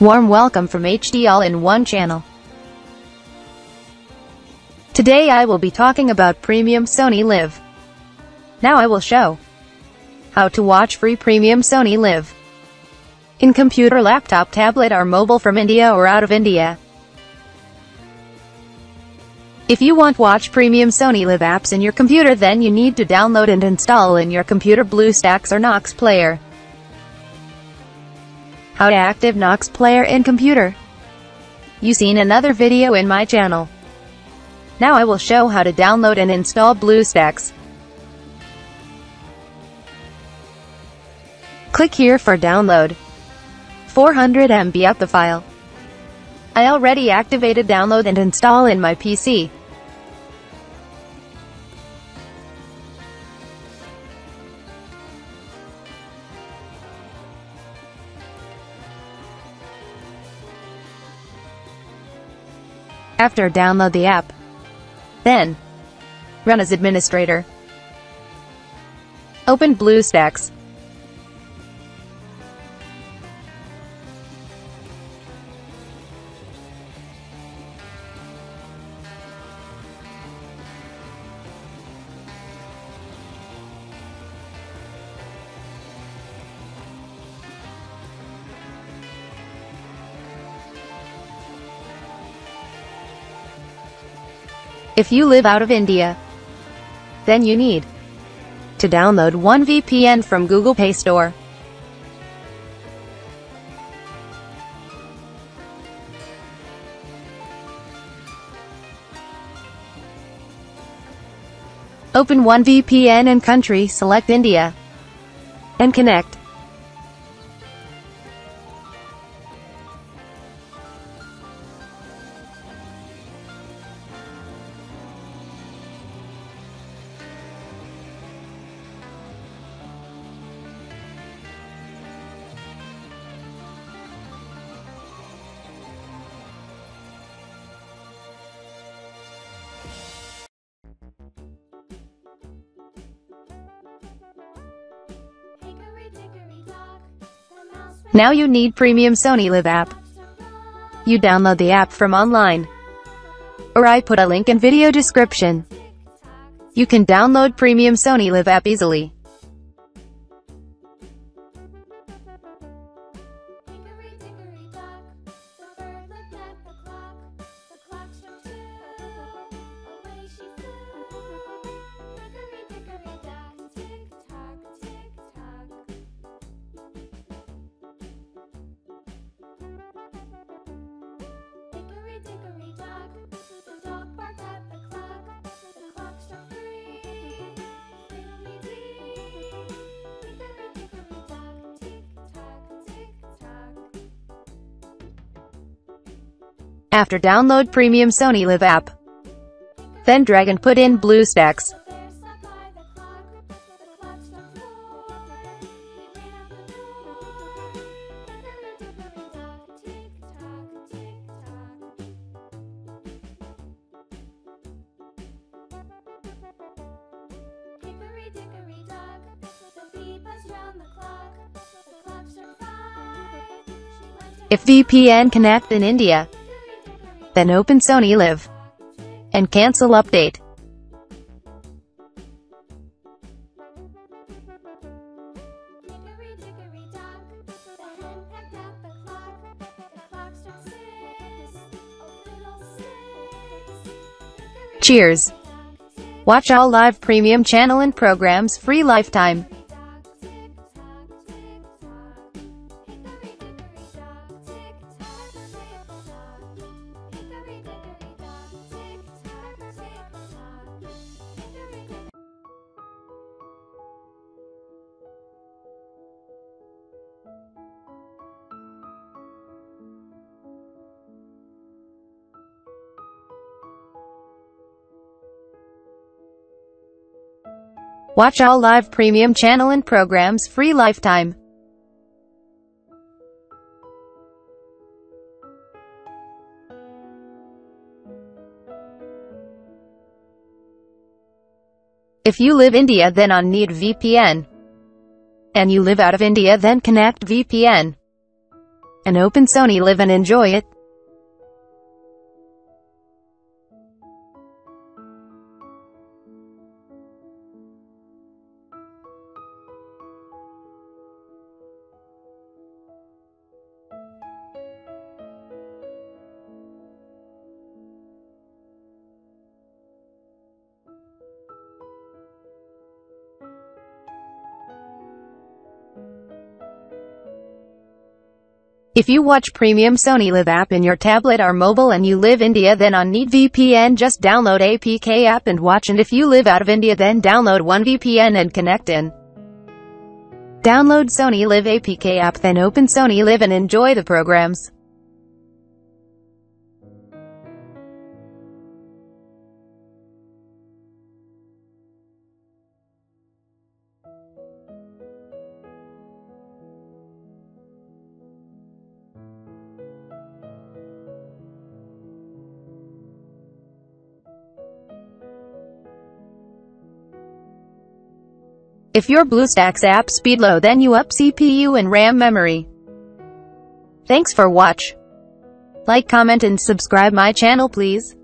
Warm welcome from HD All-in-One channel. Today I will be talking about Premium SonyLIV. Now I will show how to watch free Premium SonyLIV in computer, laptop, tablet or mobile from India or out of India. If you want watch premium SonyLIV apps in your computer then you need to download and install in your computer BlueStacks or Nox Player. How to active Nox Player in computer. You seen another video in my channel. Now I will show how to download and install BlueStacks. Click here for download. 400 MB up the file. I already activated download and install in my PC. After download the app. Then, run as administrator. Open BlueStacks. If you live out of India, then you need to download one VPN from Google Play Store. Open one VPN and country, select India, and connect. Now you need premium SonyLIV app. You download the app from online. Or I put a link in video description. You can download premium SonyLIV app easily. After download premium SonyLIV app. Then drag and put in BlueStacks. If VPN connect in India, then open SonyLIV and cancel update. Cheers! Watch all live premium channel and programs free lifetime. Watch all live premium channel and programs free lifetime. If you live India then on need VPN. And you live out of India then connect VPN. and open SonyLIV and enjoy it. If you watch premium SonyLIV app in your tablet or mobile and you live India then on NeedVPN just download APK app and watch and if you live out of India then download OneVPN and connect in. Download SonyLIV APK app then open SonyLIV and enjoy the programs. If your BlueStacks app speed low then you up CPU and RAM memory. Thanks for watch. Like comment and subscribe my channel please.